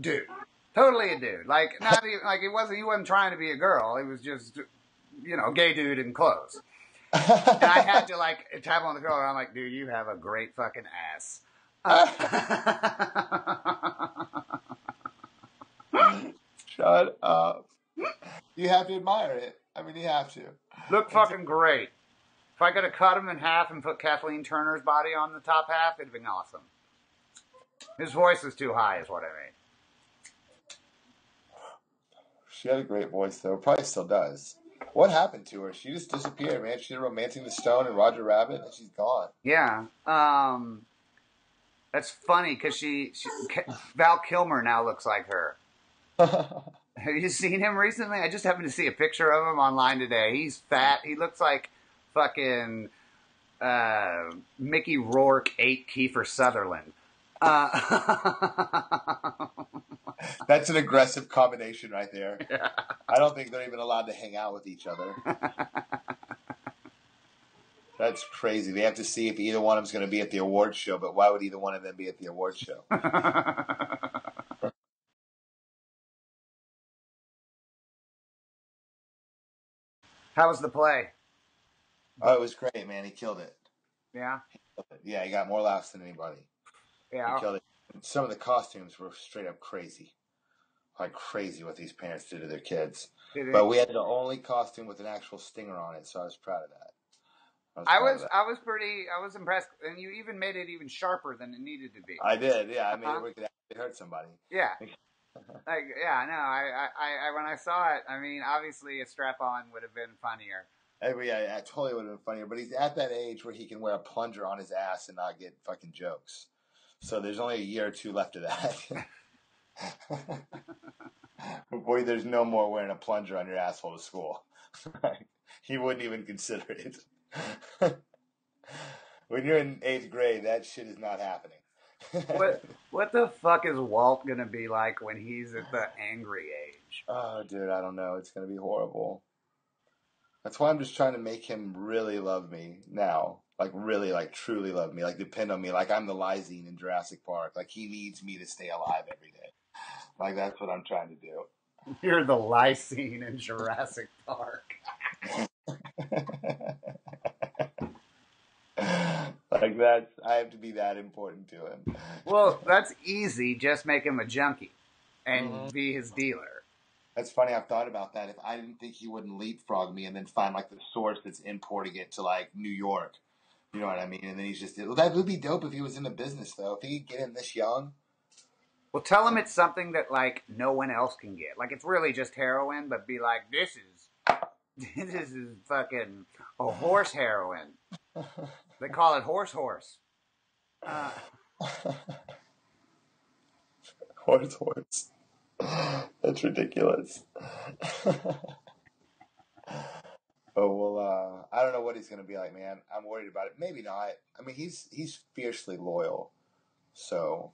dude. Totally a dude. Like not even like it wasn't. He wasn't trying to be a girl. He was just, you know, gay dude in clothes. And I had to like tap on the shoulder. I'm like, dude, you have a great fucking ass. Uh, (laughs) Shut up. You have to admire it. I mean, you have to. Look fucking great. If I could have cut him in half and put Kathleen Turner's body on the top half, it'd have been awesome. His voice is too high, is what I mean. She had a great voice, though. Probably still does. What happened to her? She just disappeared, man. She did Romancing the Stone and Roger Rabbit, and she's gone. Yeah. Um, that's funny because she, she Val Kilmer now looks like her. (laughs) Have you seen him recently? I just happened to see a picture of him online today. He's fat. He looks like fucking uh, Mickey Rourke ate Kiefer Sutherland. Uh, (laughs) That's an aggressive combination right there. (laughs) yeah. I don't think they're even allowed to hang out with each other. That's crazy. They have to see if either one of them's going to be at the awards show, but why would either one of them be at the awards show? How was the play? Oh, it was great, man. He killed it. Yeah, Yeah, he got more laughs than anybody. He yeah. killed it. Some of the costumes were straight up crazy. Like crazy what these parents do to their kids. Did it- But we had the only costume with an actual stinger on it, so I was proud of that. I proud of was. I was pretty I was impressed, and you even made it even sharper than it needed to be. I did, yeah. I mean, Uh-huh. it actually hurt somebody. Yeah. Uh-huh. Like yeah, no, I, I, I when I saw it, I mean, obviously a strap on would have been funnier. I mean, yeah, I totally would have been funnier, but he's at that age where he can wear a plunger on his ass and not get fucking jokes. So there's only a year or two left of that. (laughs) Boy, there's no more wearing a plunger on your asshole to school. (laughs) he wouldn't even consider it. (laughs) when you're in eighth grade, that shit is not happening. What (laughs) what the fuck is Walt gonna be like when he's at the angry age? Oh, dude, I don't know. It's gonna be horrible. That's why I'm just trying to make him really love me now. Like really, like truly love me. Like depend on me. Like I'm the Lysine in Jurassic Park. Like he needs me to stay alive every day. Like that's what I'm trying to do. You're the lysine in Jurassic Park. (laughs) like that's I have to be that important to him. Well, that's easy. Just make him a junkie and Mhm. be his dealer. That's funny. I've thought about that. If I didn't think he wouldn't leapfrog me and then find like the source that's importing it to like New York, you know what I mean? And then he's just well, that would be dope if he was in the business though. If he could get in this young, Well, tell him it's something that like no one else can get. Like it's really just heroin, but be like, this is (laughs) this is fucking a horse heroin. (laughs) They call it horse horse. Uh, (laughs) horse, horse. That's ridiculous. (laughs) oh well, uh, I don't know what he's gonna be like, man. I'm worried about it. Maybe not. I mean, he's he's fiercely loyal, so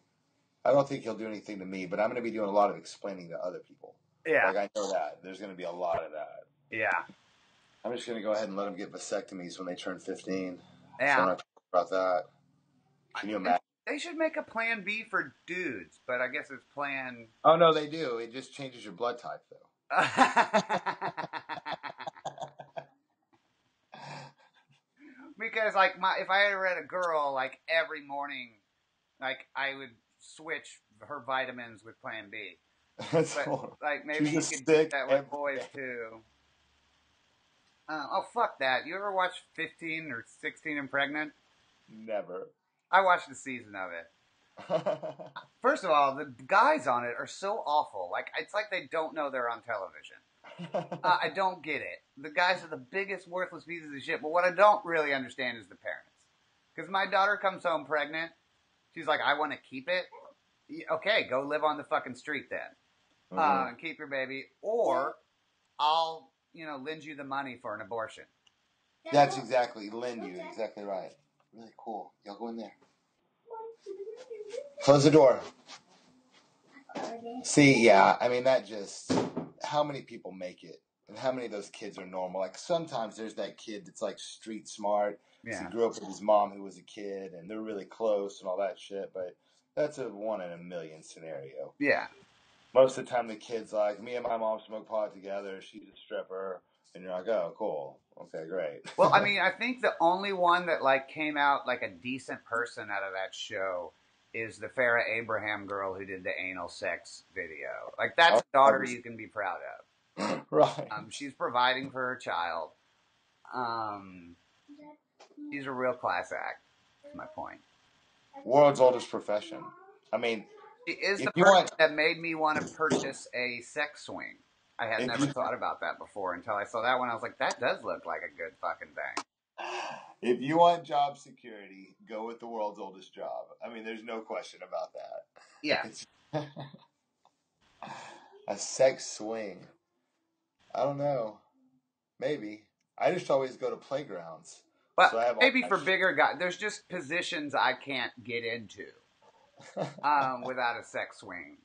I don't think he'll do anything to me. But I'm gonna be doing a lot of explaining to other people. yeah, Like I know that there's gonna be a lot of that. yeah, I'm just gonna go ahead and let them get vasectomies when they turn 15. So yeah. talking about that. Can you imagine? They should make a plan B for dudes, but I guess it's plan. Oh no, they do. It just changes your blood type, though. (laughs) because like my if I had read a girl like every morning, like I would switch her vitamins with Plan B. (laughs) That's But horrible. like maybe She's you could do that with boys too. Uh, oh fuck that! You ever watch Fifteen or Sixteen and Pregnant? Never. I watched a season of it. (laughs) First of all, the guys on it are so awful. Like it's like they don't know they're on television. (laughs) Uh, I don't get it. The guys are the biggest worthless pieces of shit. But what I don't really understand is the parents. Because my daughter comes home pregnant. She's like, I want to keep it. Okay, go live on the fucking street then. Uh, Mhm. and keep your baby, or I'll you know lend you the money for an abortion. That's exactly lend you exactly right. Really cool. Y'all go in there. Close the door. See, yeah, I mean that just how many people make it, and how many of those kids are normal? Like sometimes there's that kid that's like street smart. Yeah. He grew up with his mom who was a kid, and they're really close and all that shit. But that's a one in a million scenario. Yeah. Most of the time, the kid's like, me and my mom smoke pot together. She's a stripper, and you're like, oh, cool, okay, great. Well, I (laughs) mean, I think the only one that like came out like a decent person out of that show is the Farrah Abraham girl who did the anal sex video. Like that's a daughter you can be proud of. (laughs) right. Um, she's providing for her child. Um, she's a real class act. Is my point. World's oldest profession. I mean, She is the person want- that made me want to purchase a sex swing. I had never you- thought about that before until I saw that one. I was like, that does look like a good fucking thing. if you want job security, go with the world's oldest job. I mean, there's no question about that. Yeah. (laughs) A sex swing. I don't know. Maybe. I just always go to playgrounds. But So I have maybe for bigger guys, there's just positions I can't get into um, (laughs) without a sex swing.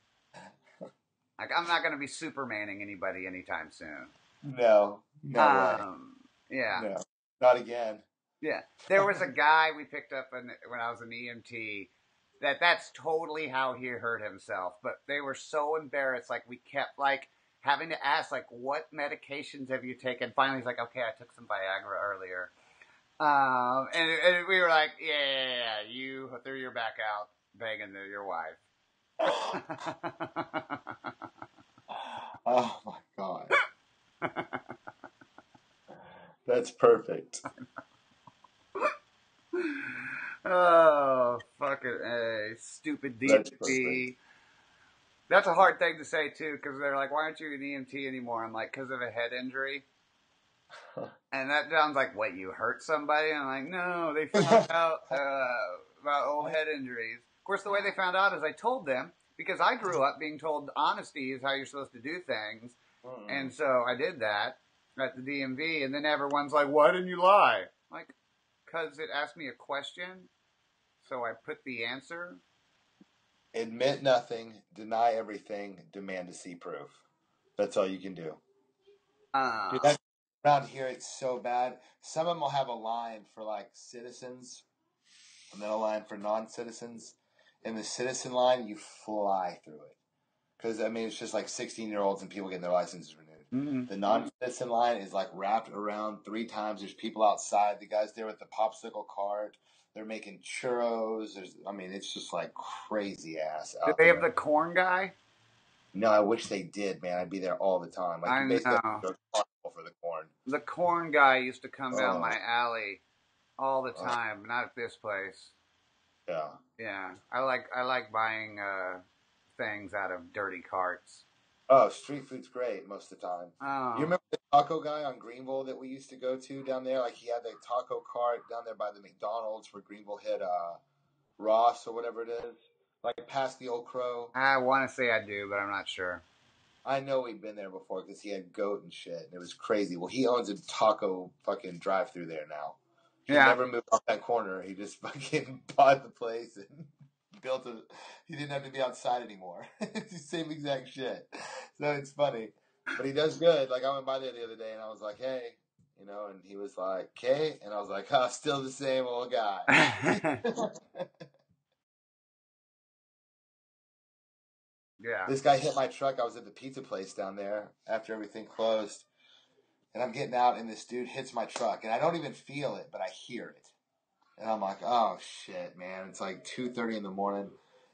Like I'm not going to be supermaning anybody anytime soon. no, no um, way. Yeah, No, not again. yeah. There was a guy we picked up in, when I was an EMT that that's totally how he hurt himself. But they were so embarrassed. Like we kept like having to ask like, what medications have you taken? Finally, he's like, okay, I took some Viagra earlier. Um, and, and we were like, yeah, you threw your back out begging to your wife. (laughs) Oh my god. That's perfect. oh, fucking a stupid DMT. That's a hard thing to say too, because they're like, "Why aren't you an EMT anymore?" I'm like, "Cause of a head injury." (laughs) and that sounds like, "What? You hurt somebody?" I'm like, "No, they found (laughs) out uh, about old head injuries." Of course, the way they found out is I told them because I grew up being told honesty is how you're supposed to do things, Mm. and so I did that at the DMV, and then everyone's like, "Why didn't you lie?" I'm like, because it asked me a question, so I put the answer. Admit nothing, deny everything, demand to see proof. That's all you can do. Uh, Dude, around here, it's so bad. Some of them will have a line for like citizens, and then a line for non-citizens. In the citizen line, you fly through it because I mean it's just like sixteen-year-olds and people getting their licenses renewed. mhm. The non-citizen line is like wrapped around three times. There's people outside. The guys there with the popsicle cart. They're making churros. There's, I mean, it's just like crazy ass. Do they there. have the corn guy? No, I wish they did, man. I'd be there all the time. Like I know. to go to carnival for the corn. The corn guy used to come down Oh. my alley all the Oh. time. Not at this place. Yeah. Yeah, I like I like buying uh, things out of dirty carts. Oh, street food's great most of the time. Oh, You remember the taco guy on Greenville that we used to go to down there? Like he had the taco cart down there by the McDonald's where Greenville hit uh, Ross or whatever it is, like past the Old Crow. I want to say I do, but I'm not sure. I know he'd been there before because he had goat and shit, and it was crazy. Well, he owns a taco fucking drive-through there now. He Yeah. never moved off that corner. He just (laughs) fucking bought the place and (laughs) built a. He didn't have to be outside anymore. (laughs) it's the same exact shit. So it's funny, but he does good. Like I went by there the other day and I was like, hey, you know, and he was like, okay, and I was like, oh, still the same old guy. yeah. This guy hit my truck. I was at the pizza place down there after everything closed. And I'm getting out and this dude hits my truck and I don't even feel it, but I hear it. And I'm like, oh shit, man. It's like 2.30 in the morning.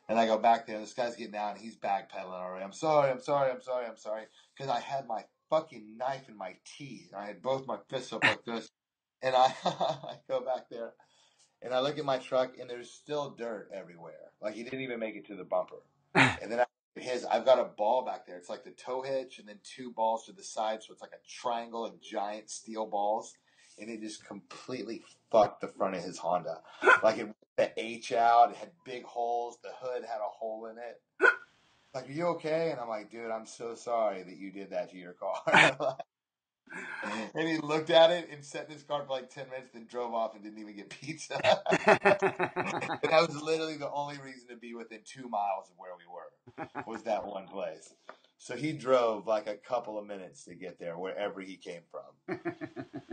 And I go back there. This guy's getting out and he's backpedaling already. I'm sorry, I'm sorry, I'm sorry, I'm sorry. Because I had my fucking knife in my teeth. I had both my fists up like this. And I, (laughs) I go back there and I look at my truck and there's still dirt everywhere. Like he didn't even make it to the bumper. (laughs) And then his I've got a ball back there. It's like the tow hitch and then two balls to the side, so it's like a triangle of giant steel balls. And it just completely fucked the front of his Honda. (laughs) Like it the H out, it had big holes, the hood had a hole in it. (laughs) Like, are you okay? And I'm like, dude, I'm so sorry that you did that to your car. (laughs) (laughs) and he looked at it and sat in his car for like ten minutes, then drove off and didn't even get pizza. (laughs) (laughs) and that was literally the only reason to be within two miles of where we were was that one place. So he drove like a couple of minutes to get there, wherever he came from,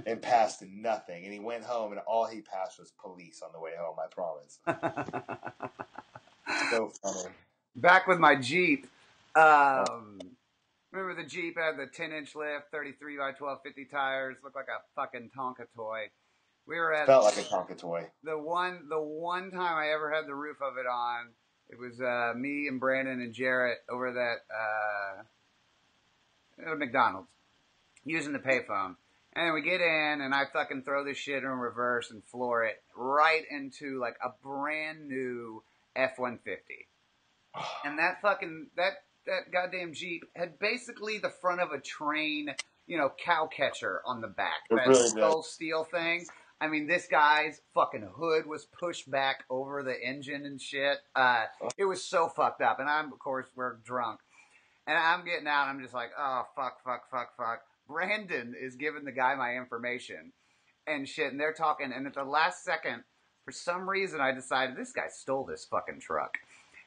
and passed nothing. And he went home, and all he passed was police on the way home. I promise. So funny. Back with my Jeep. Um, remember the Jeep had the 10 inch lift, 33 by 12, 50 tires, looked like a fucking Tonka toy. We were at Felt like a Tonka toy. the one the one time I ever had the roof of it on, it was uh, me and Brandon and Jarrett over that uh, McDonald's using the payphone. And we get in, and I fucking throw this shit in reverse and floor it right into like a brand new F one fifty. (sighs) And that fucking that that goddamn Jeep had basically the front of a train, you know, cow catcher on the back. It that really skull steel thing. I mean, this guy's fucking hood was pushed back over the engine and shit. Uh, it was so fucked up. And I'm, of course, we're drunk. And I'm getting out. I'm just like, oh, fuck, fuck, fuck, fuck. Brandon is giving the guy my information. and shit, and they're talking, and at the last second, for some reason, I decided this guy stole this fucking truck.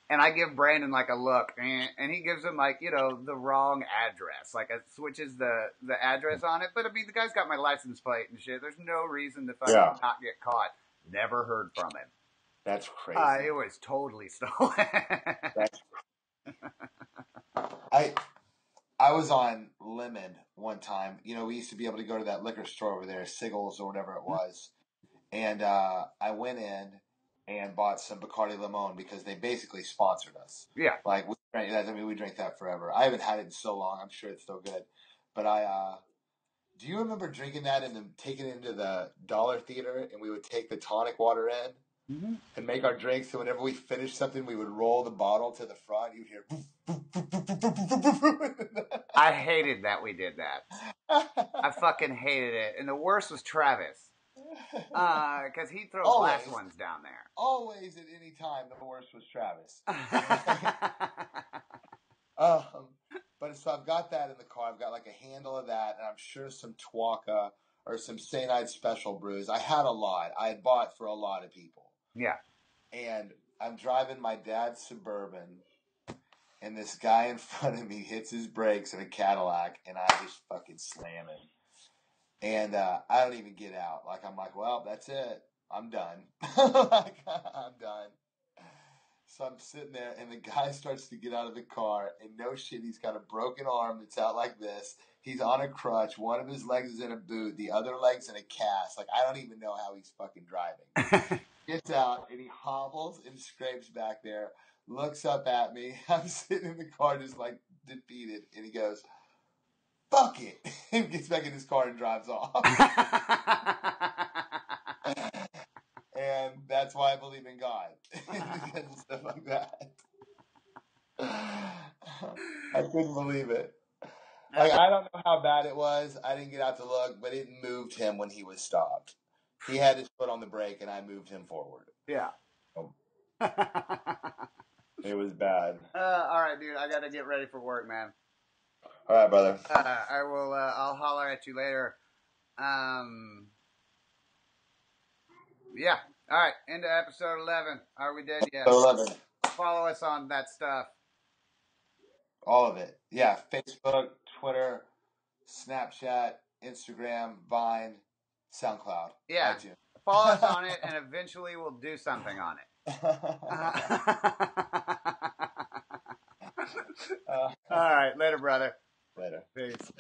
And I give Brandon like a look, and he gives him like you know the wrong address, like it switches the the address on it. But I mean, the guy's got my license plate and shit. There's no reason to fucking Yeah. not get caught. Never heard from him. That's crazy. Uh, it was totally (laughs) stolen. That's I I was on Lemmon one time. You know, we used to be able to go to that liquor store over there, Siggles or whatever it was. And uh, I went in and bought some Bacardi Limon because they basically sponsored us. yeah. Like we drank that. I mean, we drank that forever. I haven't had it in so long. I'm sure it's still good. But I, uh, do you remember drinking that and then taking it into the Dollar Theater and we would take the tonic water in Mm-hmm. and make our drinks. So whenever we finished something, we would roll the bottle to the front. You'd hear. I hated that we did that. I fucking hated it. And the worst was Travis. Because he throws Always. ones down there. Always at any time, the worst was Travis. (laughs) Um, but so I've got that in the car. I've got like a handle of that, and I'm sure some Tuaca or some St. Special brews. I had a lot. I had bought for a lot of people. yeah. and I'm driving my dad's suburban, and this guy in front of me hits his brakes in a Cadillac, and I just fucking slam him. And uh, I don't even get out. Like I'm like, well, that's it. I'm done. (laughs) like I'm done. So I'm sitting there, and the guy starts to get out of the car, and no shit, he's got a broken arm that's out like this. He's on a crutch. One of his legs is in a boot. The other leg's in a cast. Like I don't even know how he's fucking driving (laughs) gets out and he hobbles and scrapes back there, looks up at me. (laughs) I'm sitting in the car just like defeated, and he goes, "Fuck it," (laughs) and gets back in his car and drives off. (laughs) and that's why I believe in God (laughs) because of stuff like that. I couldn't believe it. Like I don't know how bad it was. I didn't get out to look, but it moved him when he was stopped. He had his foot on the brake, and I moved him forward. yeah. Oh. It was bad. uh, all right, dude. I got to get ready for work, man. All right, brother. Uh, I will. Uh, I'll holler at you later. Um. Yeah. All right. Into episode eleven. Are we dead yet? So eleven, Follow us on that stuff. all of it. Yeah, Facebook, Twitter, Snapchat, Instagram, Vine, SoundCloud, Yeah. iTunes. Follow us on it, (laughs) and eventually we'll do something on it. (laughs) (laughs) Uh, All right. Later, brother. Later. Peace.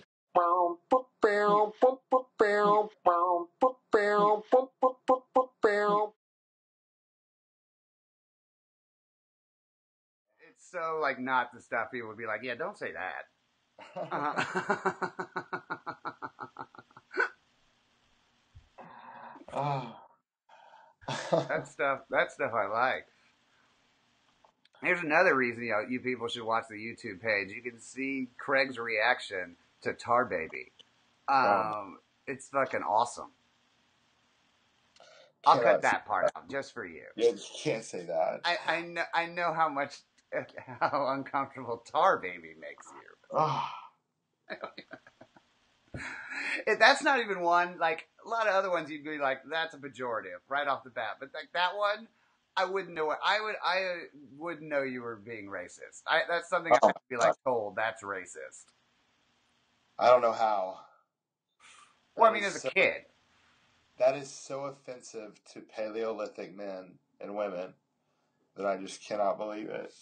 It's so like not the stuff people would be like, yeah, don't say that. Uh-huh. (laughs) That stuff. That stuff I like. Here's another reason you know you people should watch the YouTube page. You can see Craig's reaction to Tar Baby. Um, it's fucking awesome. I'll cut that part out just for you. Yeah, you can't say that. I, I know I know how much (laughs) how uncomfortable Tar Baby makes you. Oh. (laughs) If that's not even one like a lot of other ones you'd be like that's a pejorative right off the bat, but like that one. I wouldn't know what I would. I wouldn't know you were being racist. I, that's something I Oh, would be like told. That's racist. I don't know how. Well, I mean, as so- a kid, That is so offensive to Paleolithic men and women that I just cannot believe it.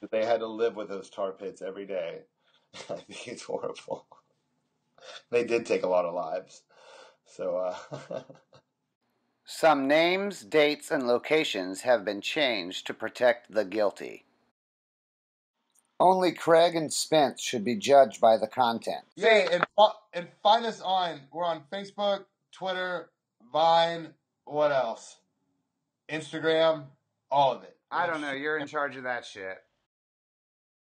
that they had to live with those tar pits every day. (laughs) I think it's horrible. They did take a lot of lives. So, uh, (laughs) Some names, dates, and locations have been changed to protect the guilty. Only Craig and Spence should be judged by the content. yeah, and, and find us on, we're on Facebook, Twitter, Vine, what else? Instagram, all of it. I don't know. You're in charge of that shit.